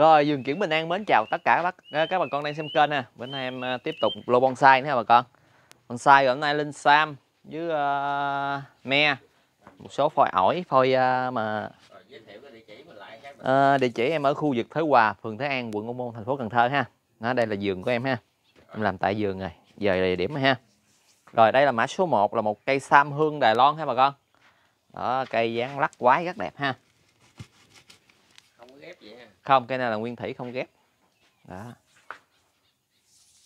Rồi, vườn kiển Bình An mến chào tất cả các bác ờ, các bà con đang xem kênh ha. Bữa nay em ờ, tiếp tục lô bonsai nữa bà con. Bonsai hôm nay Linh Sam với uh, me. Một số phôi ổi, phôi uh, mà Rồi, giới thiệu cái địa chỉ mình lại địa chỉ em ở khu vực Thới Hòa, phường Thới An, quận Ô Môn, thành phố Cần Thơ ha. Đó, đây là vườn của em ha. Em làm tại vườn rồi, giờ là địa điểm rồi ha. Rồi đây là mã số 1 là một cây sam hương Đài Loan ha bà con. Đó, cây dáng lắc quái rất đẹp ha ghép vậy ha Không, cây này là nguyên thủy không ghép. Đó.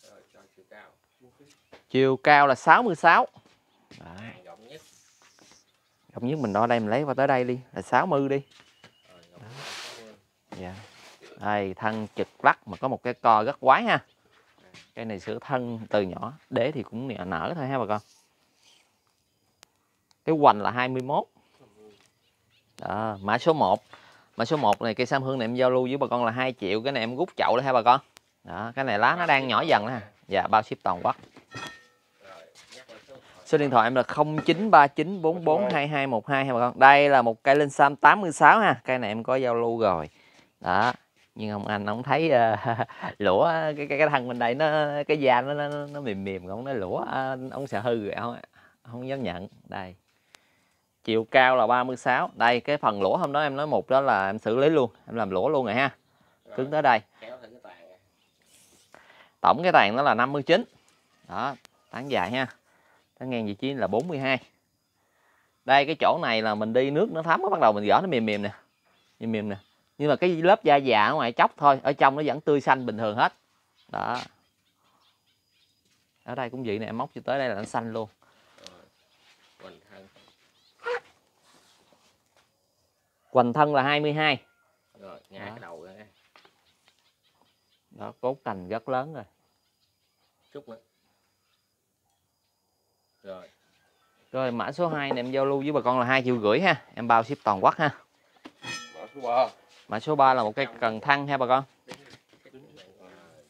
rồi chiều cao Chiều cao là 66. Đó. rộng nhất Rộng nhất mình đo đây mình lấy qua tới đây đi, là 60 đi. rồi mươi. Dạ. Đây, thân trực lắc mà có một cái co rất quái ha. Cây này sửa thân từ nhỏ, đế thì cũng nở nở thôi ha bà con. Cái hoành là 21. Đó, mã số 1 mà số 1 này cây sam hương này em giao lưu với bà con là 2 triệu, cái này em rút chậu đấy ha bà con. Đó, cái này lá nó đang nhỏ dần ha. Dạ, bao ship toàn quốc. số điện thoại. Em là 0939442212 ha bà con. Đây là một cây linh sam 86 ha. Cây này em có giao lưu rồi. Đó. Nhưng ông anh ông thấy uh, lũa cái, cái cái thân bên đây nó cái da nó nó, nó mềm mềm ông nó lũa uh, ông sợ hư rồi ông không dám nhận. Đây. Chiều cao là 36. Đây cái phần lũa hôm đó em nói một đó là em xử lý luôn, em làm lũa luôn rồi ha. Rồi, Cứng tới đây. Tổng cái tàn nó là 59. Đó, tán dài ha. Tán ngang vị trí là 42. Đây cái chỗ này là mình đi nước nó thấm nó bắt đầu mình gõ nó mềm mềm nè. Mềm mềm nè. Nhưng mà cái lớp da già ở ngoài chóc thôi, ở trong nó vẫn tươi xanh bình thường hết. Đó. Ở đây cũng vậy nè, em móc cho tới đây là nó xanh luôn. rồi hoành thân Hoành thân là 22. rồi ngã cái đầu nha. Đó, cốt cành rất lớn rồi. chút nữa rồi Rồi mã số 2 này em giao lưu với bà con là 2 triệu rưỡi ha. Em bao ship toàn quốc ha. mở số ba Mã số 3 là một cây cần thăng ha bà con.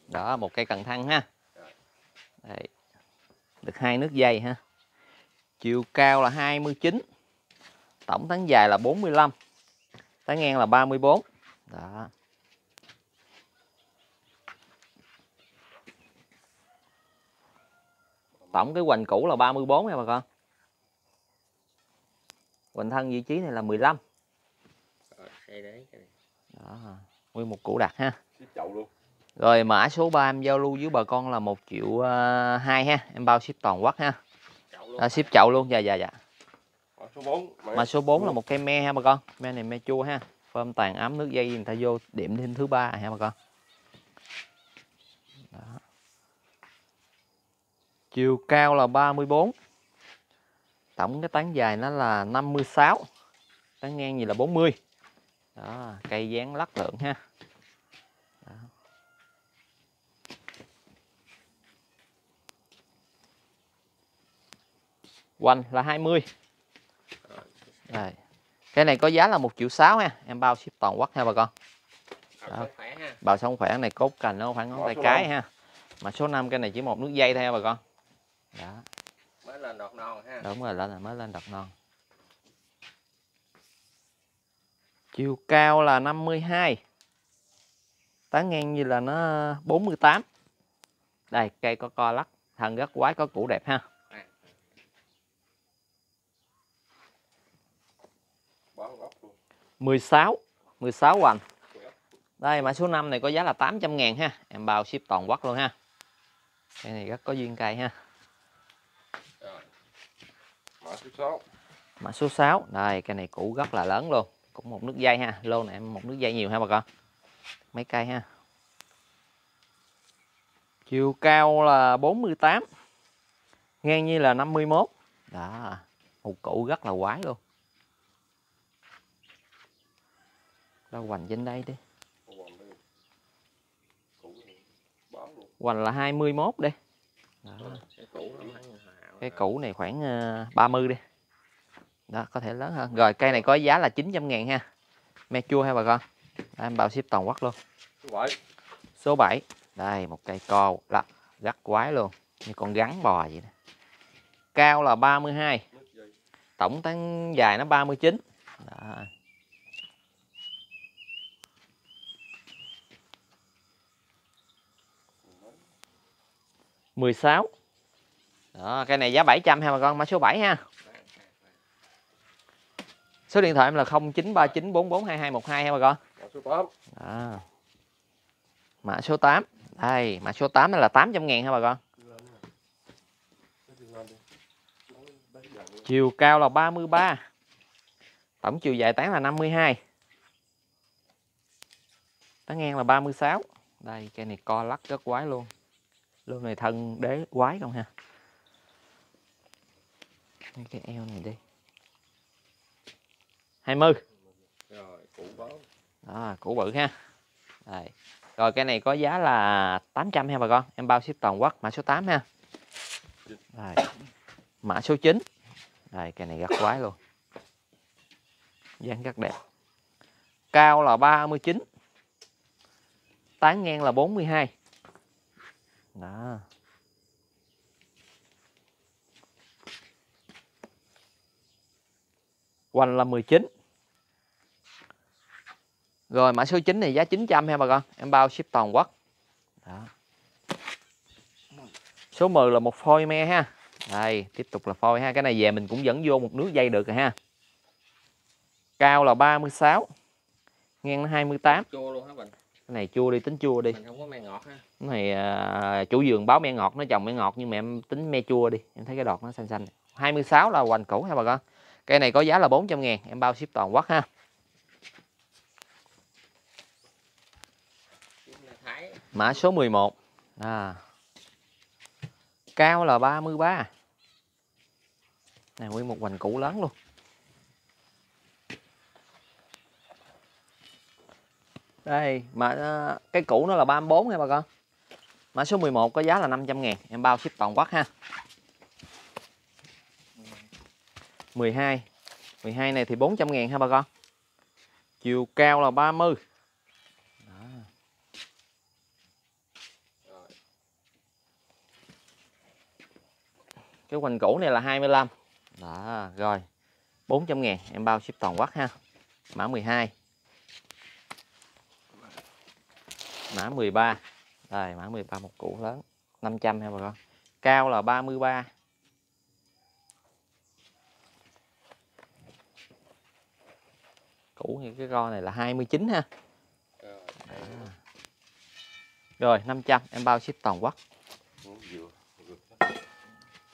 Đó, một cây cần thăng ha. Đây. Được hai nước dây ha. Chiều cao là 29. Tổng tán dài là 45. Tán ngang là 34. Đó. Tổng cái hoành cũ là 34 nha bà con. Hoành thân vị trí này là 15. Đó. Nguyên một củ đặt ha. Rồi mã số 3 em giao lưu với bà con là 1 triệu à, 2 ha. Em bao ship toàn quốc ha. À, ship chậu luôn. Dạ dạ dạ. Mã số 4 Mã số 4 là một cây me ha bà con. Me này me chua ha. Phơm tàn ấm nước dây người ta vô điểm thêm thứ ba ha bà con. Đó. Chiều cao là 34. Tổng cái tán dài nó là 56. Tán ngang gì là 40. Đó, cây dáng lắc lượng ha. Đó. Hoành là 20. Rồi. Cái này có giá là 1 triệu 6 ha. Em bao ship toàn quốc ha bà con. Đó. sống khỏe ha Bao sống khỏe này cốt cành nó phải ngón tay cái năm. ha. Mà số 5 cái này chỉ một nước dây thôi ha bà con. Đó, mới lên đọt non ha đúng rồi lên là mới lên đọt non. Chiều cao là 52. Tán ngang như là nó 48. Đây, cây có co lắc, thân rất quái có củ đẹp ha. 16 16 hoành. Đây mã số 5 này có giá là 800 ngàn ha. Em bao ship toàn quốc luôn ha. Cây này rất có duyên cây ha. Mã số 6 mã số 6 đây cây này củ rất là lớn luôn. Cũng một nước dây ha. Lô này em một nước dây nhiều ha bà con. Mấy cây ha. Chiều cao là 48 ngang như là 51 đó một củ rất là quái luôn đâu hoành trên đây đi. Hoành là 21 đi. Đó. cái cũ này khoảng ờ, 30 đi. Đó có thể lớn hơn. Rồi cây này có giá là 900 ngàn ha. Me chua ha bà con. Đó, em bao ship toàn quốc luôn. Số 7 số 7 đây một cây co lắc gắt quái luôn. Như con rắn bò vậy đó. cao là 32 nước dây tổng tán dài nó 39 đó. 16 đó cây này giá 700 ha bà con mã số 7 ha. Số điện thoại em là 0939442212 ha bà con. Mã số 8 đó. mã số 8 đây mã số 8 này là 800 ngàn ha bà con. Chiều cao là 33 tổng chiều dài tán là 52 tán ngang là 36 đây cây này co lắc rất quái luôn lô này thân đế quái không ha? Mấy cái eo này đi. 20 Rồi cũ bó đó củ bự ha. Đây. rồi cái này có giá là 800 ha bà con. Em bao ship toàn quốc mã số 8 ha. Đây. mã số 9 đây cái này rất quái luôn. Dáng rất đẹp. Cao là 39 tán ngang là 42 đó. Quanh là 19 rồi, mã số 9 này giá 900 ha bà con. Em bao ship toàn quốc. Đó. số 10 là một phôi me ha. Đây, tiếp tục là phôi ha. Cái này về mình cũng dẫn vô một nước dây được rồi ha. Cao là 36 ngang nó 28 chua luôn hả Bình cái này chua đi tính chua đi. Mình không có me ngọt ha. Cái này à, chủ vườn báo me ngọt nó trồng me ngọt nhưng mà em tính me chua đi. Em thấy cái đọt nó xanh xanh. 26 là hoành củ ha bà con. Cây này có giá là 400 ngàn em bao ship toàn quốc ha. Mã số 11 à. cao là 33 này nguyên một hoành củ lớn luôn đây, mà ờ, cái cũ nó là 34 nha bà con. Mã số 11 có giá là 500 ngàn. Em bao ship toàn quốc ha. 12 12 này thì 400 ngàn ha bà con. Chiều cao là 30 Đó. cái quanh cũ này là 25 đó, rồi. 400 ngàn. Em bao ship toàn quốc ha. Mã 12 mã 13 đây mã 13 một củ lớn 500 ha bà con. Cao là 33 củ như cái con này là 29 ha. À. rồi 500 em bao ship toàn quốc.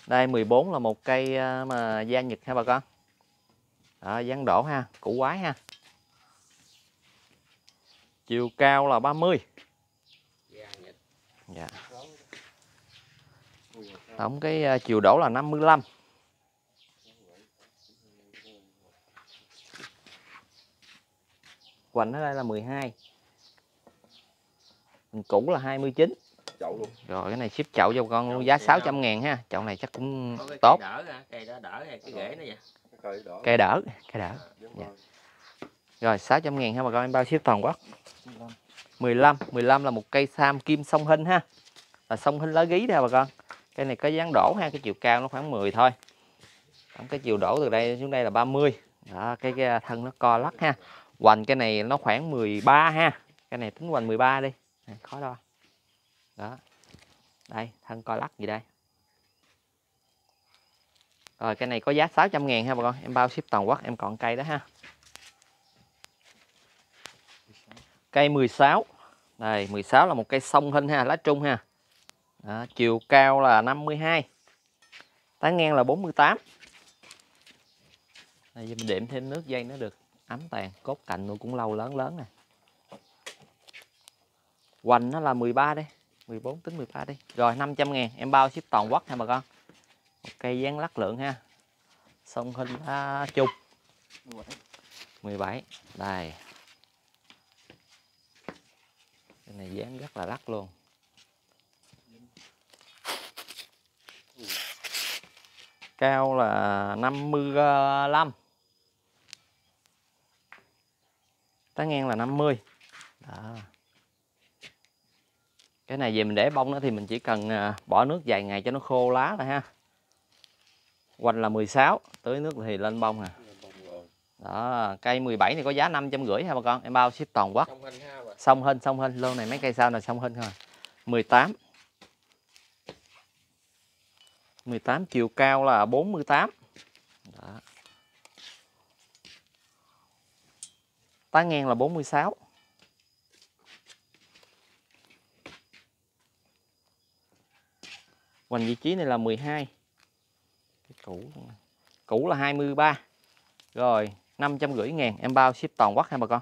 Đây 14 là một cây ờ, mà da nhật ha bà con. Đó, dán đổ ha củ quái ha. Chiều cao là 30 da dạ. Tổng cái à, chiều đổ là 55 Hoành ở đây là 12 Mình cũ là 29 chậu luôn. Rồi cái này ship chậu cho con luôn giá 600 ngàn ha. Chậu này chắc cũng cái tốt. cây đỡ ha cây đó đỡ hay cái rễ nó vậy. Cây đỡ. Cây đỡ giống Dạ. rồi. Rồi 600 ngàn ha bà con em bao ship toàn quốc 15 15 là một cây sam kim song hinh ha. Là song hinh lá gí nè bà con? Cây này có dáng đổ ha Cái chiều cao nó khoảng 10 thôi. Tổng cái chiều đổ từ đây xuống đây là 30 Đó cái, cái thân nó co lắc ha. Hoành cái này nó khoảng 13 ha. Cái này tính hoành 13 đi. Này, Khó đo. Đó. Đây thân co lắc gì đây? Rồi cái này có giá 600 ngàn ha bà con. Em bao ship toàn quốc em còn cây đó ha. Cây 16 đây 16 là một cây sông hình ha Lá trung ha. Đó, Chiều cao là 52 Tán ngang là 48 Đây giờ mình đệm thêm nước dây nữa được. Ấm tàn Cốt cạnh nó cũng lâu lớn lớn nè. Hoành nó là 13 đi 14 tính 13 đi. Rồi 500 ngàn Em bao ship toàn quốc ha bà con. Một cây dáng lắc lượng ha. Sông hình lá trung. 17 Đây cái này dán rất là lắc luôn. Cao là 55 tá ngang là 50 đó. Cái này về mình để bông nữa thì mình chỉ cần à, bỏ nước vài ngày cho nó khô lá thôi ha. Quanh là 16 tưới nước thì lên bông à. Đó, cây 17 này có giá 550 ha bà con? Em bao ship toàn quốc xong hơn xong hơn. Lô này mấy cây sao là xong hơn rồi 18 18 chiều cao là 48 Đó. tá ngang là 46 hoành vị trí này là 12 cái cũ cũ là 23 rồi 550 ngàn. Em bao ship toàn quốc ha bà con?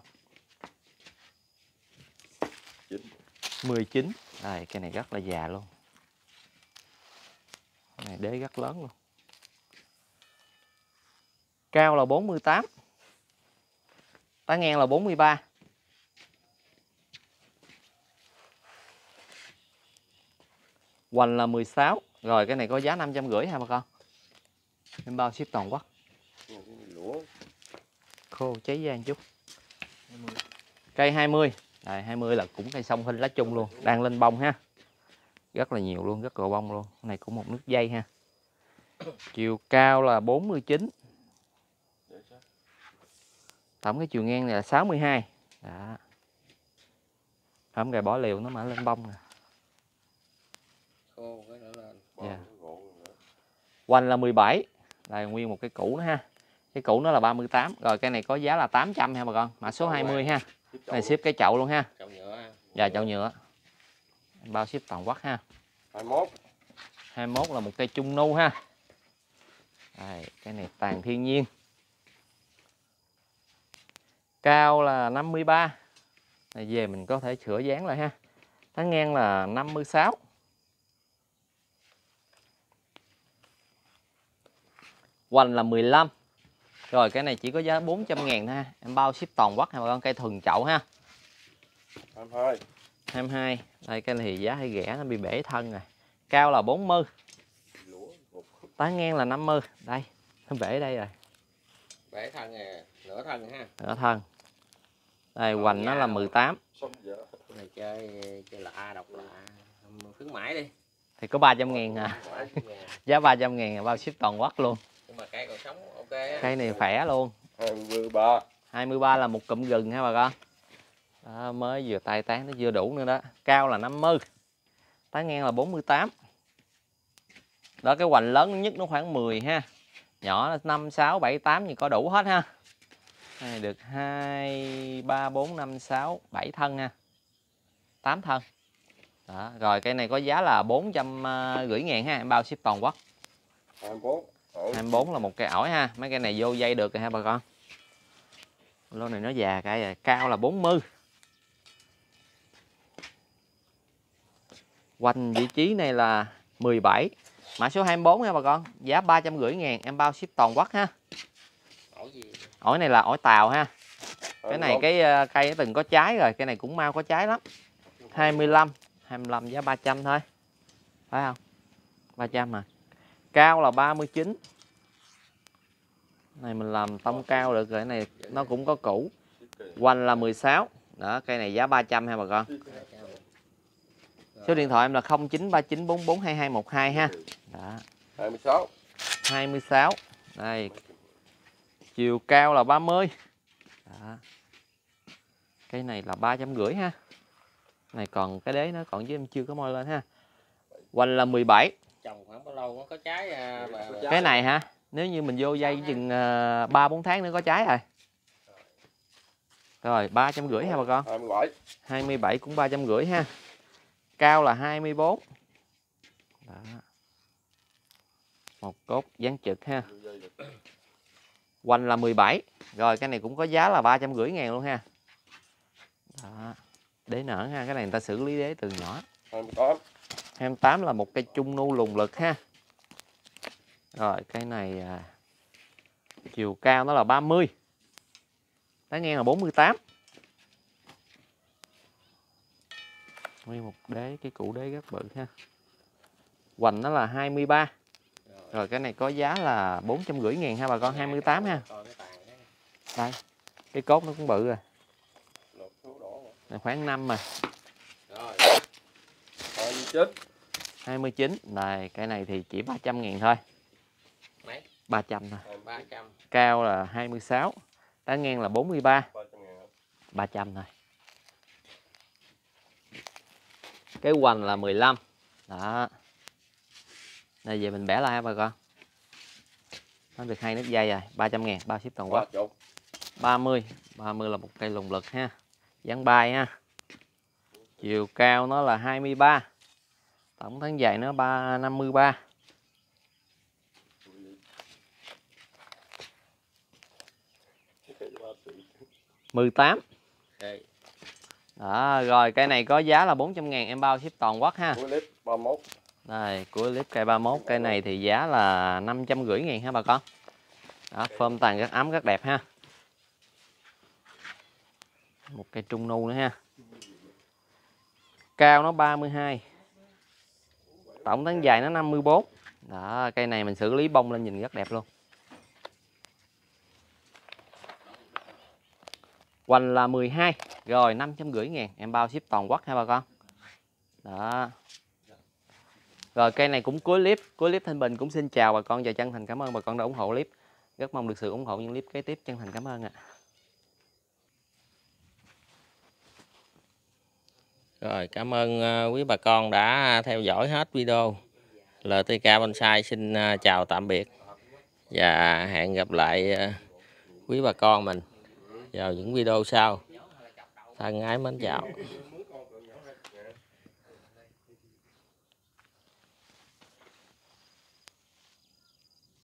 19 đây cây này rất là già luôn. Cái này đế rất lớn luôn. Cao là 48 Tá ngang là 43 hoành là 16 rồi, cái này có giá 550 ha bà con? Em bao ship toàn quốc? Khô cháy da một chút. Cây 20 đây, 20 là cũng cây sông hình lá chung luôn đang lên bông ha. Rất là nhiều luôn rất là bông luôn. Cái này cũng một nước dây ha. Chiều cao là 49 để sao tổng cái chiều ngang này là 62 đó. Không gài bỏ liều nó mà lên bông nè. Khô cái nữa lên. Bỏ Dạ. Hoành là 17 Đây nguyên một cái cũ nữa ha. Cái cũ nó là 38 Rồi cái này có giá là 800 ha bà con Mã số Chậu 20 ha Này ship cái chậu luôn ha. Chậu nhựa. Dạ chậu nhựa. Bao ship toàn quốc ha. 21 21 là một cây trung nu ha. Đây, cái này tàn thiên nhiên. Cao là 53 Này về mình có thể sửa dáng lại ha. Tán ngang là 56 Hoành là 15 Rồi cái này chỉ có giá 400 ngàn thôi ha. Em bao ship toàn quốc ha bà con cây thuần chậu ha. 22 22 Đây cái này thì giá hơi rẻ nó bị bể thân rồi. Cao là 40 lúa một tán ngang là 50 đây nó bể đây rồi. Bể thân nè nửa thân ha. Nửa thân. Đây Còn hoành nó là đâu? 18 xong giờ. Cái này chơi chơi lạ độc lạ khuyến mãi đi. Thì có 300 ngàn à. Giá 300 ngàn bao ship toàn quốc luôn. Nhưng mà cây còn sống cây này khỏe luôn. 23 23 là một cụm gừng ha bà con? Đó, mới vừa tay tán nó chưa đủ nữa đó. Cao là 50 tán ngang là 48 đó cái hoành lớn nhất nó khoảng 10 ha. Nhỏ là 5 6 7 8 thì có đủ hết ha. Này được 2 3 4 5 6 7 thân ha. 8 thân. Đó. rồi cây này có giá là 450 ngàn ha em bao ship toàn quốc. 24 ổn 24 là một cây ổi ha. Mấy cây này vô dây được rồi ha bà con. Lô này nó già cái rồi cao là 40 quanh vị trí này là 17 mã số 24 nha bà con. Giá 350 ngàn em bao ship toàn quốc ha. Ổi này là ổi tàu ha. Cái này 21. cái ờ, cây nó từng có trái rồi cái này cũng mau có trái lắm. 25 25 giá 300 thôi. Phải không? 300 mà cao là 39 này mình làm tông cao được rồi cái này nó cũng có cũ quanh là 16 đó cây này giá 300 ha bà con. Số điện thoại em là 0939442212 ha. Đó. 26 26 đây. Chiều cao là 30 đó. cái này là ba trăm rưỡi ha. Này còn cái đế nó còn chứ em chưa có môi lên ha. Quanh là 17 trồng khoảng bao lâu nó có trái à, bà, bà. cái này hả? Nếu như mình vô dây chừng ờ, ba bốn tháng nữa có trái rồi. Rồi ba trăm rưỡi ha bà con. 27 27 cũng ba trăm rưỡi ha. Cao là 24 đó. một cốt dán trực ha. Quanh là 17 rồi cái này cũng có giá là ba trăm rưỡi ngàn luôn ha. Đó. đế nở ha cái này người ta xử lý đế từ nhỏ. 28 28 là một cây chung nu lùng lực ha. Rồi cây này à, chiều cao nó là 30 tán ngang là 48 nguyên một đế cái củ đế rất bự ha. Hoành nó là 23 rồi cái này có giá là 450 ngàn ha bà con 28 ha. Đây cái cốt nó cũng bự rồi. Này khoảng 5 mà. 29 29 này cái này thì chỉ 300 ngàn thôi. Mấy? 300 thôi ba trăm. Cao là 26 tán ngang là 43 300 ngàn 300 thôi. Cái hoành là 15 đó. Đây về mình bẻ lại ha bà con. Nó được hai nước dây rồi, 300 ngàn, bao ship toàn quốc. quá chục 30 30 là một cây lùng lực ha. Dáng bay ha. Chiều cao nó là 23 tổng tháng dài nó 3 53 18 Đây. đó rồi cây này có giá là 400 ngàn em bao ship toàn quốc ha. Cuối clip 31 đây cuối clip cây 31 cây này thì giá là 550 ngàn ha bà con. Đó phơm tàn rất ấm rất đẹp ha. Một cây trung nu nữa ha. Cao nó 32 tổng tán dài nó 54 đó, cây này mình xử lý bông lên nhìn rất đẹp luôn. Hoành là 12 Rồi 550 ngàn. Em bao ship toàn quốc ha bà con? Đó. Rồi cây này cũng cuối clip Cuối clip Thanh Bình cũng xin chào bà con. Và chân thành cảm ơn bà con đã ủng hộ clip. Rất mong được sự ủng hộ những clip kế tiếp. Chân thành cảm ơn ạ. Rồi, cảm ơn à, quý bà con đã theo dõi hết video. LTK Bonsai xin à, chào tạm biệt và hẹn gặp lại à, quý bà con mình vào những video sau. Thân ái mến chào.